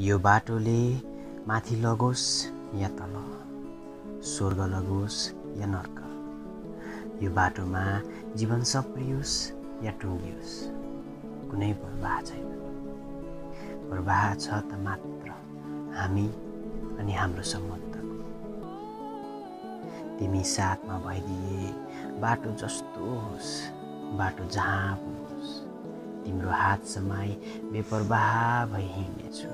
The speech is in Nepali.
यो बाटोले माथि लगोस् या तल स्वर्ग लगोस् या नर्क। यो बाटोमा जीवन सप्रियोस् या टुङ्गियोस् कुनै प्रवाह छैन। प्रवाह छ त मात्र हामी अनि हाम्रो सम्बन्धको तिमी साथमा भइदिए बाटो जस्तो होस् बाटो जहाँ पुगोस् तिम्रो हात समाई बेपरवाह भइ हिँड्नेछु